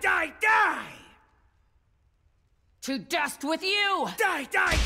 die, die! To dust with you! Die, die, die!